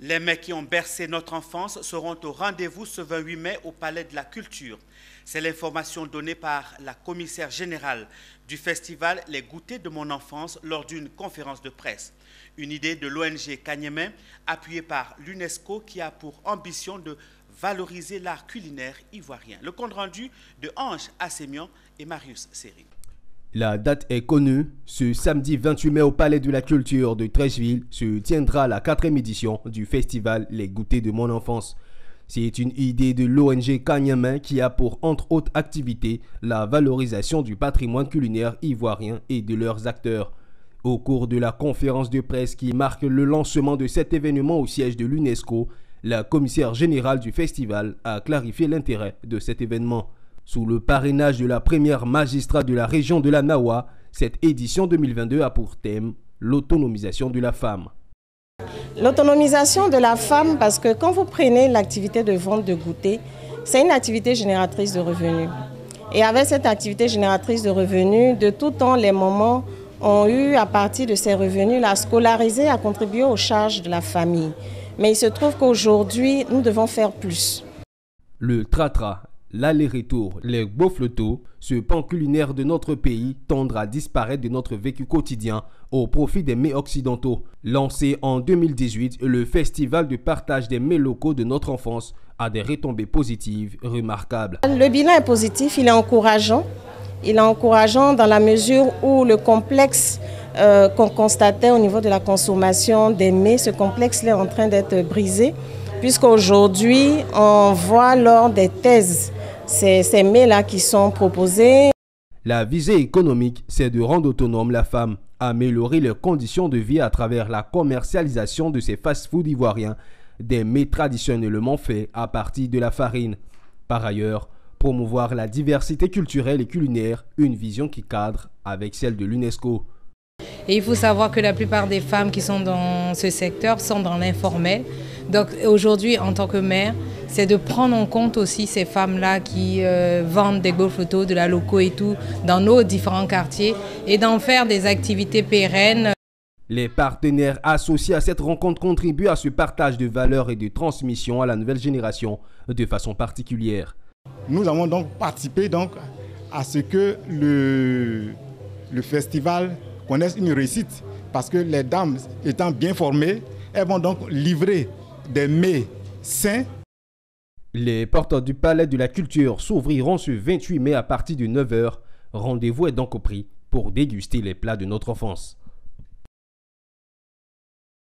Les mets qui ont bercé notre enfance seront au rendez-vous ce 28 mai au Palais de la Culture. C'est l'information donnée par la commissaire générale du festival Les Goûters de mon enfance lors d'une conférence de presse. Une idée de l'ONG Cagnemin, appuyée par l'UNESCO, qui a pour ambition de valoriser l'art culinaire ivoirien. Le compte rendu de Ange Assémian et Marius Seri. La date est connue. Ce samedi 28 mai au Palais de la Culture de Trècheville se tiendra la quatrième édition du festival Les Goûters de mon enfance. C'est une idée de l'ONG Kanyamin qui a pour entre autres activités la valorisation du patrimoine culinaire ivoirien et de leurs acteurs. Au cours de la conférence de presse qui marque le lancement de cet événement au siège de l'UNESCO, la commissaire générale du festival a clarifié l'intérêt de cet événement. Sous le parrainage de la première magistrat de la région de la Nawa, cette édition 2022 a pour thème l'autonomisation de la femme. L'autonomisation de la femme, parce que quand vous prenez l'activité de vente de goûter, c'est une activité génératrice de revenus. Et avec cette activité génératrice de revenus, de tout temps, les moments ont eu, à partir de ces revenus, la scolariser, à contribuer aux charges de la famille. Mais il se trouve qu'aujourd'hui, nous devons faire plus. Le Tratra l'aller-retour, les beaux-flotos, ce pan culinaire de notre pays tendra à disparaître de notre vécu quotidien au profit des mets occidentaux. Lancé en 2018, le festival de partage des mets locaux de notre enfance a des retombées positives remarquables. Le bilan est positif, il est encourageant. Il est encourageant dans la mesure où le complexe euh, qu'on constatait au niveau de la consommation des mets, ce complexe est en train d'être brisé, puisqu'aujourd'hui, on voit lors des thèses c'est ces mets-là qui sont proposés. La visée économique, c'est de rendre autonome la femme, améliorer leurs conditions de vie à travers la commercialisation de ces fast-foods ivoiriens, des mets traditionnellement faits à partir de la farine. Par ailleurs, promouvoir la diversité culturelle et culinaire, une vision qui cadre avec celle de l'UNESCO. Et il faut savoir que la plupart des femmes qui sont dans ce secteur sont dans l'informel. Donc aujourd'hui, en tant que mère, c'est de prendre en compte aussi ces femmes-là qui euh, vendent des beaux photos, de la loco et tout, dans nos différents quartiers, et d'en faire des activités pérennes. Les partenaires associés à cette rencontre contribuent à ce partage de valeurs et de transmission à la nouvelle génération de façon particulière. Nous avons donc participé donc à ce que le, le festival connaisse une réussite parce que les dames étant bien formées, elles vont donc livrer les portes du Palais de la Culture s'ouvriront ce 28 mai à partir de 9h. Rendez-vous est donc au prix pour déguster les plats de notre enfance.